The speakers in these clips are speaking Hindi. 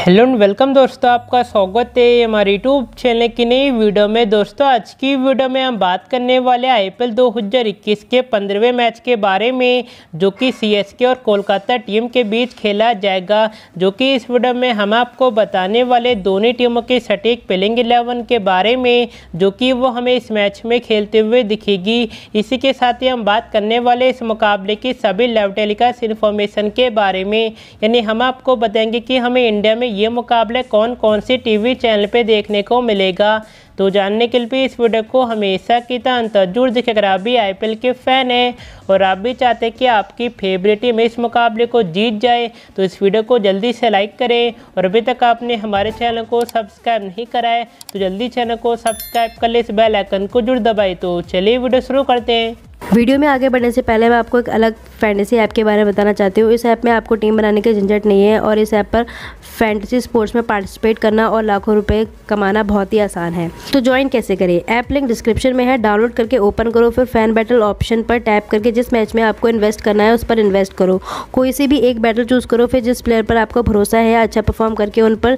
हेलो एंड वेलकम दोस्तों, आपका स्वागत है हमारे यूट्यूब चैनल की नई वीडियो में। दोस्तों, आज की वीडियो में हम बात करने वाले आईपीएल 2021 के पंद्रहवें मैच के बारे में, जो कि सीएसके और कोलकाता टीम के बीच खेला जाएगा, जो कि इस वीडियो में हम आपको बताने वाले दोनों टीमों के सटीक प्लेइंग इलेवन के बारे में, जो कि वो हमें इस मैच में खेलते हुए दिखेगी। इसी के साथ ही हम बात करने वाले इस मुकाबले की सभी लेव टेलीकास्ट इन्फॉर्मेशन के बारे में, यानी हम आपको बताएँगे कि हमें इंडिया में ये मुकाबले कौन कौन सी टीवी चैनल पे देखने को मिलेगा? तो जानने के लिए इस वीडियो को हमेशा की तरह अंत ज़रूर देखें। अगर आप भी आईपीएल के फ़ैन हैं और आप भी चाहते हैं कि आपकी फेवरेट टीम इस मुकाबले को जीत जाए तो इस वीडियो को जल्दी से लाइक करें। और अभी तक आपने हमारे चैनल को सब्सक्राइब नहीं करा है तो जल्दी चैनल को सब्सक्राइब कर ले, इस बेल आइकन को जुड़ दबाए। तो चलिए वीडियो शुरू करते हैं। वीडियो में आगे बढ़ने से पहले मैं आपको एक अलग फैंटेसी ऐप के बारे में बताना चाहती हूँ। इस ऐप में आपको टीम बनाने की झंझट नहीं है और इस ऐप पर फैंटेसी स्पोर्ट्स में पार्टिसिपेट करना और लाखों रुपए कमाना बहुत ही आसान है। तो ज्वाइन कैसे करें? ऐप लिंक डिस्क्रिप्शन में है। डाउनलोड करके ओपन करो, फिर फ़ैन बैटल ऑप्शन पर टैप करके जिस मैच में आपको इन्वेस्ट करना है उस पर इन्वेस्ट करो। कोई सी भी एक बैटल चूज़ करो, फिर जिस प्लेयर पर आपको भरोसा है अच्छा परफॉर्म करके उन पर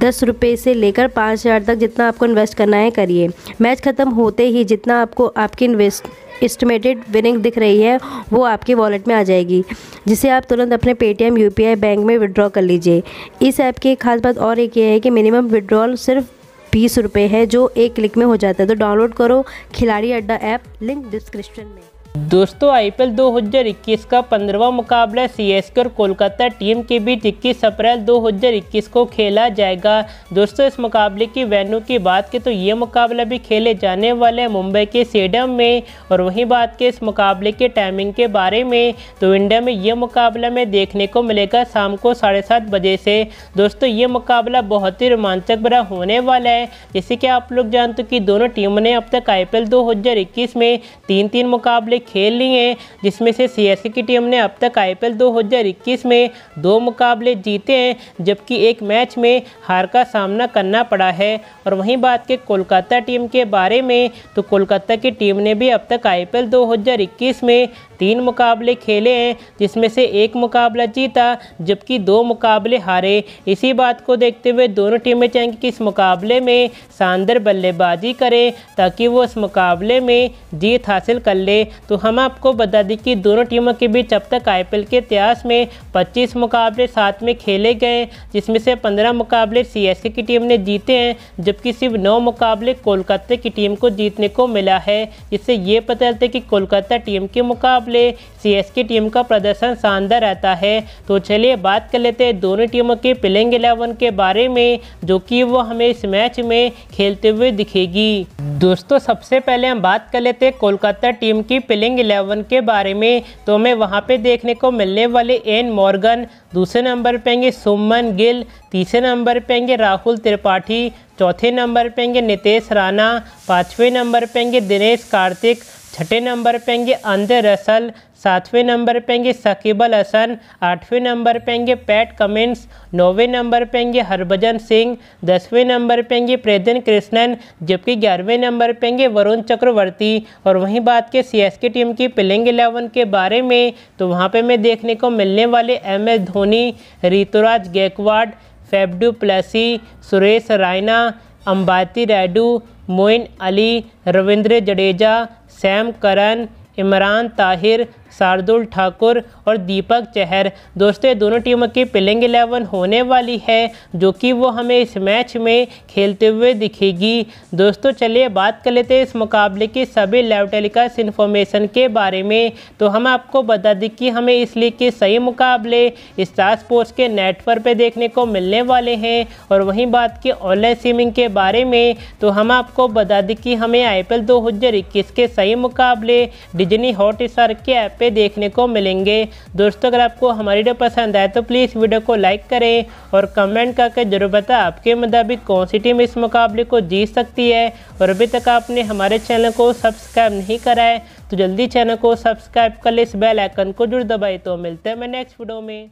दस रुपये से लेकर पाँच हज़ार तक जितना आपको इन्वेस्ट करना है, करिए। मैच ख़त्म होते ही जितना आपको, आपकी इन्वेस्ट एस्टिमेटेड विनिंग दिख रही है, वो आपके वॉलेट में आ जाएगी, जिसे आप तुरंत अपने पेटीएम यूपीआई बैंक में विड्रॉ कर लीजिए। इस ऐप की एक खास बात और एक ये है कि मिनिमम विड्रॉल सिर्फ़ बीस रुपये है, जो एक क्लिक में हो जाता है। तो डाउनलोड करो खिलाड़ी अड्डा ऐप लिंक डिस्क्रिप्शन में। दोस्तों, आईपीएल 2021 का पंद्रहवा मुकाबला सीएसके और कोलकाता टीम के बीच 21 अप्रैल 2021 को खेला जाएगा। दोस्तों, इस मुकाबले की वेन्यू की बात की तो ये मुकाबला भी खेले जाने वाले हैं मुंबई के स्टेडियम में और वहीं बात के इस मुकाबले के टाइमिंग के बारे में तो इंडिया में ये मुकाबला में देखने को मिलेगा शाम को साढ़े सात बजे से। दोस्तों, ये मुकाबला बहुत ही रोमांचक भरा होने वाला है। जैसे कि आप लोग जानते हो कि दोनों टीमों ने अब तक आई पी में तीन तीन मुकाबले खेल ली हैं, जिसमें से सी की टीम ने अब तक आई 2021 में दो मुकाबले जीते हैं, जबकि एक मैच में हार का सामना करना पड़ा है। और वहीं बात के कोलकाता टीम के बारे में तो कोलकाता की टीम ने भी अब तक आई 2021 में तीन मुकाबले खेले हैं, जिसमें से एक मुकाबला जीता, जबकि दो मुकाबले हारे। इसी बात को देखते हुए दोनों टीमें चाहेंगी कि इस मुकाबले में शानदार बल्लेबाजी करें, ताकि वो इस मुकाबले में जीत हासिल कर ले। तो हम आपको बता दें कि दोनों टीमों के बीच अब तक आईपीएल के इतिहास में 25 मुकाबले साथ में खेले गए, जिसमें से 15 मुकाबले सी की टीम ने जीते हैं, जबकि सिर्फ़ नौ मुकाबले कोलकाता की टीम को जीतने को मिला है। जिससे ये पता चलता है कि कोलकाता टीम के मुकाबले सी टीम का प्रदर्शन शानदार रहता है। तो चलिए बात कर लेते हैं दोनों टीमों के प्लेइंग इलेवन के बारे में, जो कि वो हमें इस मैच में खेलते हुए दिखेगी। दोस्तों, सबसे पहले हम बात कर लेते हैं कोलकाता टीम की प्लेइंग इलेवन के बारे में। तो हमें वहाँ पे देखने को मिलने वाले एन मॉर्गन दूसरे नंबर पे आएँगे सुमन गिल, तीसरे नंबर पे आएँगे राहुल त्रिपाठी, चौथे नंबर पे आएँगे नितेश राणा, पाँचवें नंबर पे आएँगे दिनेश कार्तिक छठे नंबर पे आएँगे अंधे रसल सातवें नंबर पे आएँगे सकीबल हसन, आठवें नंबर पे आएँगे पैट कमिंस, नौवें नंबर पे आएँगे हरभजन सिंह, दसवें नंबर पे आएँगे प्रेदन कृष्णन, जबकि ग्यारहवें नंबर पे आएँगे वरुण चक्रवर्ती। और वहीं बात के सी टीम की प्लेइंग इलेवन के बारे में तो वहाँ पे मैं देखने को मिलने वाले M S Dhoni, Ruturaj Gaikwad, Faf du Plessis, Suresh Raina Ambati Rayudu Moeen Ali Ravindra Jadeja Sam Curran Imran, Tahir, Shardul Thakur और दीपक चहर। दोस्तों दोनों टीमों की प्लेइंग एलेवन होने वाली है, जो कि वो हमें इस मैच में खेलते हुए दिखेगी। दोस्तों, चलिए बात कर लेते हैं इस मुकाबले की सभी लाइव टेलीकास्ट इन्फॉर्मेशन के बारे में। तो हम आपको बता दें कि हमें इस लीग के सही मुकाबले स्टार स्पोर्ट्स के नेटवर्क पर देखने को मिलने वाले हैं और वहीं बात की ऑनलाइन स्ट्रीमिंग के बारे में तो हम आपको बता दें कि हमें आई पी के सही मुकाबले डिजनी हॉट स्टार के ऐप पे देखने को मिलेंगे। दोस्तों, अगर आपको हमारी वीडियो पसंद आए तो प्लीज़ वीडियो को लाइक करें और कमेंट करके ज़रूर बताएँ आपके मुताबिक कौन सी टीम इस मुकाबले को जीत सकती है। और अभी तक आपने हमारे चैनल को सब्सक्राइब नहीं करा है तो जल्दी चैनल को सब्सक्राइब कर ले, इस बेल आइकन को जुड़ दबाए। तो मिलते हैं मैं नेक्स्ट वीडियो में।